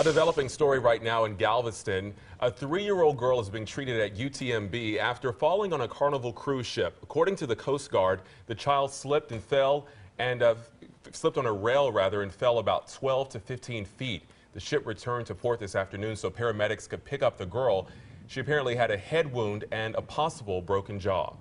A developing story right now in Galveston. A three-year-old girl is being treated at UTMB after falling on a Carnival cruise ship. According to the Coast Guard, the child slipped and fell and uh, slipped on a rail rather and fell about 12 to 15 feet. The ship returned to port this afternoon so paramedics could pick up the girl. She apparently had a head wound and a possible broken jaw.